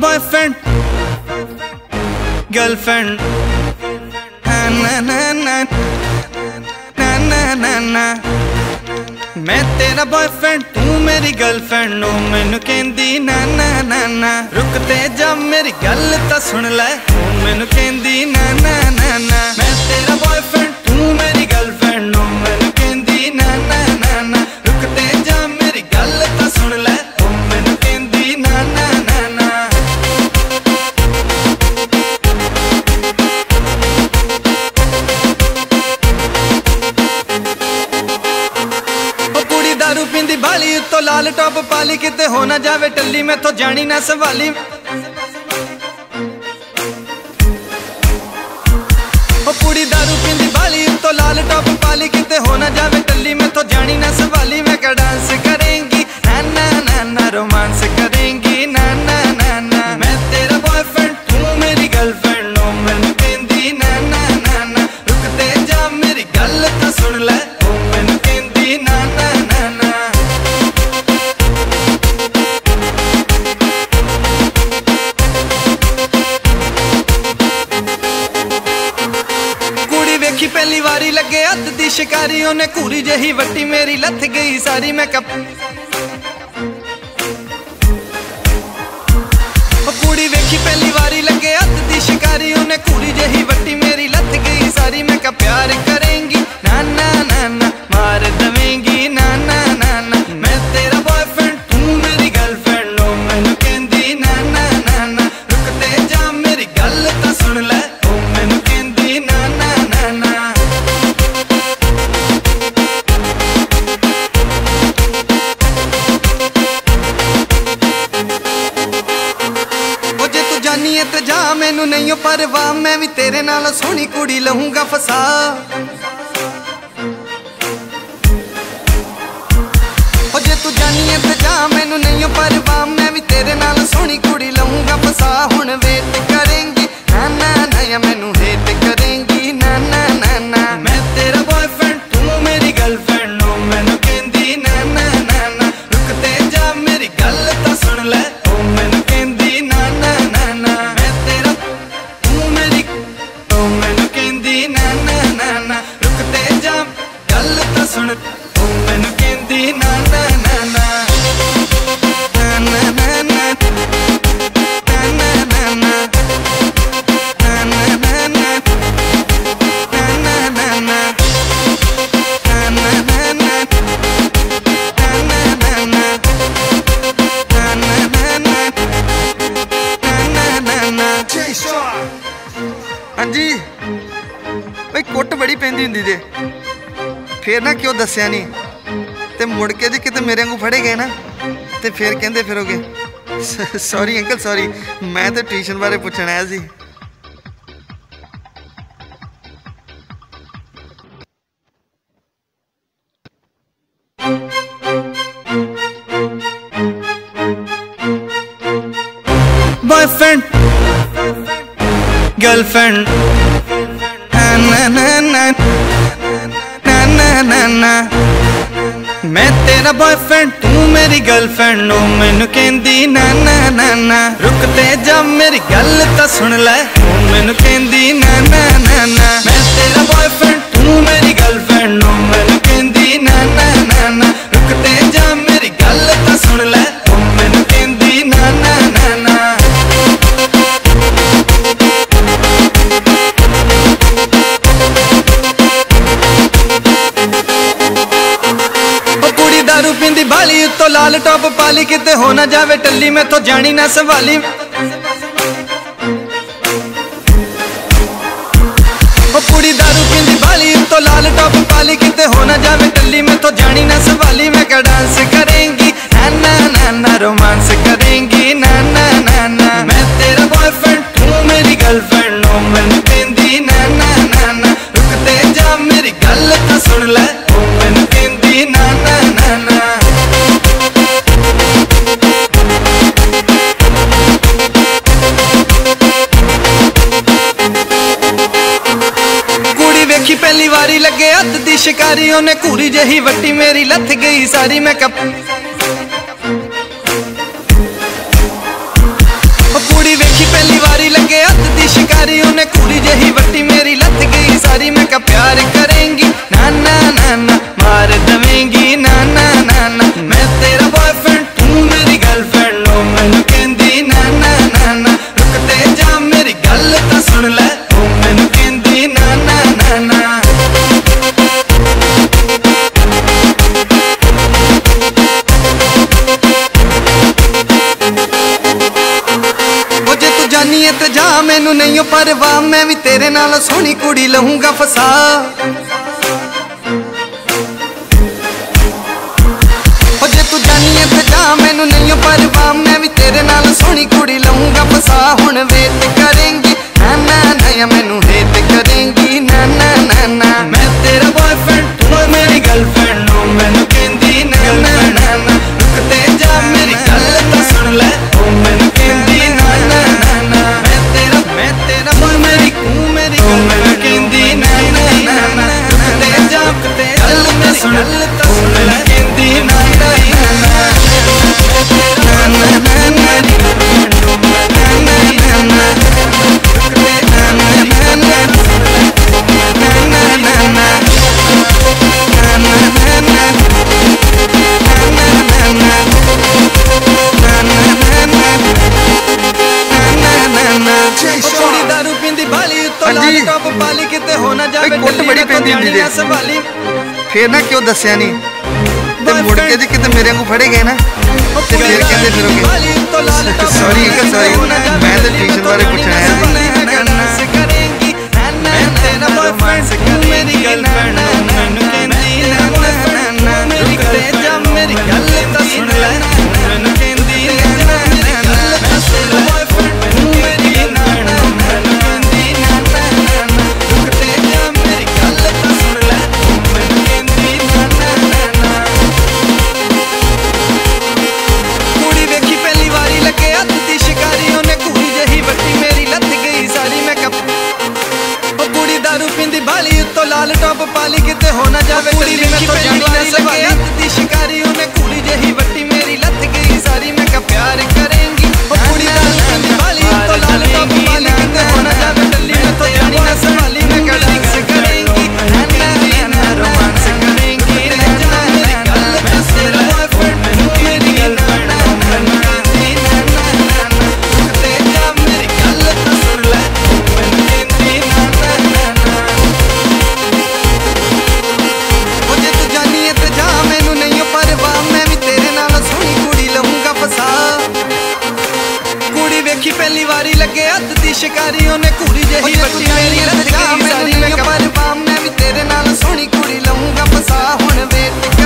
boyfriend. Girlfriend. Na na na na. Na na na ਮੈਂ ਤੇਰਾ boyfriend ਤੂੰ ਮੇਰੀ ਗਰਲਫ੍ਰੈਂਡ ਨੂੰ ਮੈਨੂੰ ਕਹਿੰਦੀ ਨਾ ਨਾ ਨਾ ਨਾ। ਰੁਕ ਤੇ ਜਾ, ਮੇਰੀ ਗੱਲ ਤਾਂ ਸੁਣ ਲੈ। ਤੂੰ ਮੈਨੂੰ ਕਹਿੰਦੀ ਨਾ ਨਾ ਨਾ ਨਾ। ਨਾ ਜਾਵੇ ਟੱਲੀ ਮੈਥੋਂ ਜਾਣੀ ਨਾ ਸਵਾਲੀ। ਉਹ ਕੁੜੀ ਦਾਰੂ ਪੀਂਦੀ ਬਾਲੀ, ਉੱਤੋਂ ਲਾਲ ਟੌਪ ਪਾਲੀ, ਕਿਤੇ ਹੋ ਨਾ ਜਾਵੇ ਟੱਲੀ, ਮੈਥੋਂ ਜਾਣੀ ਨਾ ਸਵਾਲੀ। ਮੈਂ ਕਾ ਡਾਂਸ ਕਰੇਂਗੀ, ਨਾ ਨਾ ਨਾ ਨਾ ਰੋਮਾਂਸ ਕਰੇਂਗੀ, ਨਾ ਨਾ ਨਾ ਨਾ। ਮੈਂ ਤੇਰਾ ਬॉयਫ੍ਰੈਂਡ ਤੂੰ ਮੇਰੀ ਗਰਲਫ੍ਰੈਂਡ ਨੂੰ ਮੈਨੂੰ ਕਹਿੰਦੀ, ਨਾ ਨਾ ਨਾ ਨਾ। ਰੁਕ ਤੇ ਜਾ, ਮੇਰੀ ਗੱਲ ਤਾਂ ਸੁਣ ਲੈ। ਸ਼ਿਕਾਰੀ, ਉਹਨੇ ਘੂਰੀ ਜਹੀ ਵੱਟੀ ਮੇਰੀ ਲੱਥ ਗਈ ਸਾਰੀ ਮੈਂ ਕੱਪ ਕੁੜੀ ਵੇਖੀ ਪਹਿਲੀ ਵਾਰੀ ਲੱਗੇ ਹੱਥ ਦੀ ਸ਼ਿਕਾਰੀ, ਉਹਨੇ ਘੂਰੀ ਜਹੀ ਵੱਟੀ ਮੇਰੀ ਲੱਥ ਗਈ ਸਾਰੀ ਮੈਂ ਕਾ ਪਿਆਰ ਕਰੇਂਗੀ ਮੈਨੂੰ ਨਹੀਂ ਓ ਮੈਂ ਵੀ ਤੇਰੇ ਨਾਲ ਸੋਹਣੀ ਕੁੜੀ ਲਹੂੰਗਾ ਫਸਾ। ਉਹ ਜੇ ਤੂੰ ਜਾਨੀ ਤੇ ਜਾ, ਮੈਨੂੰ ਨਹੀਂ ਓ ਪਰਵਾਹ, ਮੈਂ ਵੀ ਤੇਰੇ ਨਾਲ ਸੋਹਣੀ ਕੁੜੀ ਲਹੂੰਗਾ ਫਸਾ। ਹੁਣ ਵੇਟ ਕਰੇਂਗੀ ਨਾ ਨਾ ਨਾ ਮੈਨੂੰ ਹੇਟ ਕਰੇਂਗੀ। ਹਾਂਜੀ ਬਈ ਕੁੱਟ ਬੜੀ ਪੈਂਦੀ ਹੁੰਦੀ ਜੇ ਫੇਰ ਨਾ ਕਿਉਂ ਦੱਸਿਆ ਨਹੀਂ ਤੇ ਮੁੜ ਕੇ ਜੇ ਕਿਤੇ ਮੇਰੇ ਵਾਂਗੂ ਫੜੇ ਗਏ ਨਾ, ਤੇ ਫਿਰ ਕਹਿੰਦੇ ਫਿਰੋਗੇ। ਸੌਰੀ ਅੰਕਲ ਸੌਰੀ ਮੈਂ ਤਾਂ ਟਿਊਸ਼ਨ ਬਾਰੇ ਪੁੱਛਣ ਆਇਆ ਸੀ। Boyfriend, girlfriend na na na na na na na. ਮੈਂ ਤੇਰਾ ਬॉयਫ੍ਰੈਂਡ ਤੂੰ ਮੇਰੀ ਗਰਲਫ੍ਰੈਂਡ ਨੂੰ ਮੈਨੂੰ ਕਹਿੰਦੀ, ਨਾ ਨਾ ਨਾ ਨਾ। ਰੁਕ ਤੇ ਜਾ, ਮੇਰੀ ਗੱਲ ਤਾਂ ਸੁਣ ਲੈ। ਤੂੰ ਮੈਨੂੰ ਕਹਿੰਦੀ, ਨਾ ਨਾ ਨਾ ਨਾ। ਮੈਂ ਤੇਰਾ ਬॉयਫ੍ਰੈਂਡ ਤੂੰ ਮੇਰੀ ਟੌਪ ਪਾਲੀ ਕਿਤੇ ਹੋ ਨਾ ਜਾਵੇ ਟੱਲੀ, ਮੈਥੋਂ ਜਾਣੀ ਨਾ ਸੰਭਾਲੀ ਉਹ ਕੁੜੀ ਦਾਰੂ ਪੀਂਦੀ ਬਾਲੀ, ਉੱਤੋਂ ਲਾਲ ਟੌਪ ਪਾਲੀ ਕਿਤੇ ਹੋ ਨਾ ਜਾਵੇ ਟੱਲੀ, ਮੈਥੋਂ ਜਾਣੀ ਨਾ ਸੰਭਾਲੀ ਮੈਂ ਕਾ ਡਾਂਸ ਕਰੇਂਗੀ ਨਾ ਨਾ ਨਾ ਨਾ ਰੋਮਾਂਸ ਦੇਖੀ ਪਹਿਲੀ ਵਾਰੀ ਲੱਗੇ ਹੱਥ ਦੀ ਸ਼ਿਕਾਰੀ। ਉਹਨੇ ਘੂਰੀ ਜਹੀ ਵੱਟੀ ਮੇਰੀ, ਲੱਥ ਗਈ ਸਾਰੀ ਮੈਂ ਕੱਪ ਵੇਖੀ ਪਹਿਲੀ ਵਾਰੀ ਲੱਗੇ ਹੱਥ ਦੀ ਸ਼ਿਕਾਰੀ। ਉਹਨੇ ਘੂਰੀ ਜਹੀ ਵੱਟੀ ਮੇਰੀ, ਲੱਥ ਗਈ ਸਾਰੀ ਮੈਂ ਕਾ ਕਰੇਂਗੀ ਸੋਹਣੀਏ ਤੇ ਜਾ ਮੈਨੂੰ ਨਹੀਂ ਉਹ ਪਰਵਾ ਮੈਂ ਵੀ ਤੇਰੇ ਨਾਲ ਸੋਹਣੀ ਕੁੜੀ ਲਹੂੰਗਾ ਫਸਾ। ਉਹ ਜੇ ਤੂੰ ਜਾਣੀਏ ਤੇ ਜਾ ਮੈਨੂੰ ਨਹੀਂ ਪਰਵਾ ਮੈਂ ਵੀ ਤੇਰੇ ਨਾਲ ਸੋਹਣੀ ਕੁੜੀ ਸੰਭਾਲੀ। ਫੇਰ ਨਾ ਕਿਉਂ ਦੱਸਿਆ ਨਹੀਂ ਤੇ ਮੁੜ ਕੇ ਜੇ ਕਿਤੇ ਮੇਰੇ ਵਾਂਗੂ ਫੜੇ ਗਏ ਨਾ ਤੇ ਫੇਰ ਕਹਿੰਦੇ ਫਿਰੋਗੇ। ਸੌਰੀ ਇੱਕ ਸੌਰੀ ਮੈਂ ਤਾਂ ਟਿਊਸ਼ਨ ਬਾਰੇ ਪੁੱਛਣਾ ਹੈ ਮੇਰੀ ਗੱਲ ਤੋਂ ਲਾਲ ਟੱਬ ਪਾਲੀ ਕਿਤੇ ਹੋ ਨਾ ਜਾਵੇ ਕੁੜੀ ਵੇਖੀ ਪੈਣੀ ਨਾ ਸਕੇ ਅੱਤ ਦੀ ਸ਼ਿਕਾਰੀ ਉਹਨੇ ਕੁੜੀ ਜਹੀ ਵੱਟੀ ਮੇਰੀ ਲੱਤ ਗਈ ਸਾਰੀ। ਮੈਂ ਕਿਹਾ ਪਿਆਰ ਕਰ ਪਹਿਲੀ ਵਾਰੀ ਲੱਗੇ ਹੱਥ ਦੀ ਸ਼ਿਕਾਰੀ ਉਹਨੇ ਕੁੜੀ ਜਿਹੀ ਬੱਚੀ ਮੇਰੀ ਰੱਜ ਗਈ ਸਾਰੀ ਮੈਂ ਕਮਰ ਮੈਂ ਵੀ ਤੇਰੇ ਨਾਲ ਸੋਹਣੀ ਕੁੜੀ ਲਵਾਂਗਾ ਫਸਾ ਹੁਣ ਵੇ